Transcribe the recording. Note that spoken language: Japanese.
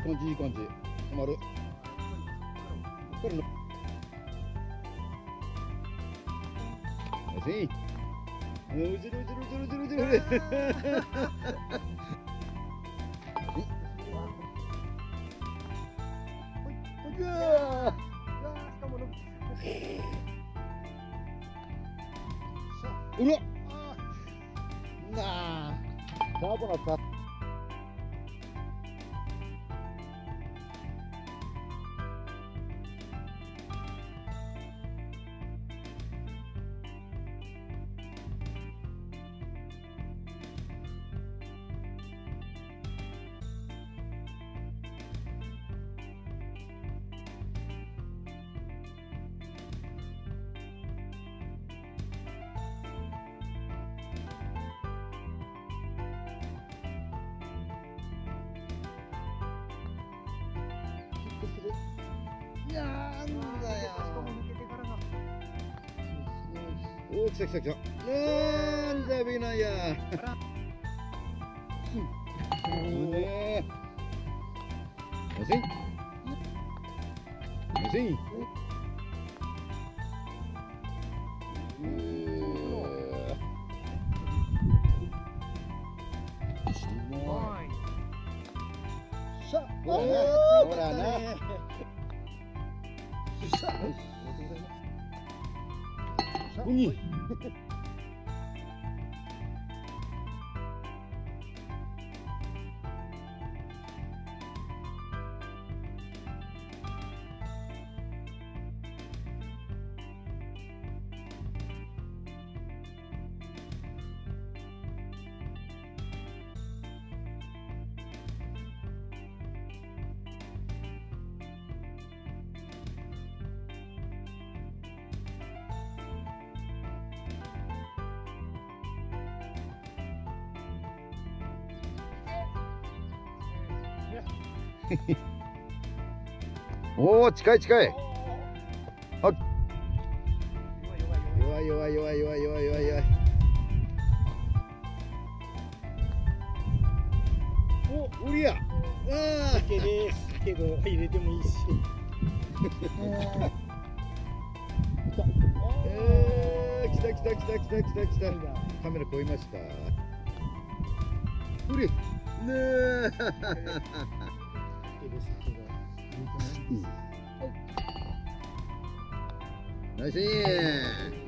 い感じいい感じ止まる。これの。ナイスインうんうじるうじるうじるうじるうじるうじるうわうわなあサーボなっおお来た来た来た。なんだビナや。ねえませんませんうー。さあほらな公你。おお近い近い。弱い弱い弱い弱い弱い弱い弱い。おウリや。ああけです。けど入れてもいいし。えー、来た来た来た来た来た来た。カメラ超えました。ウリねえ けですけどナイスイン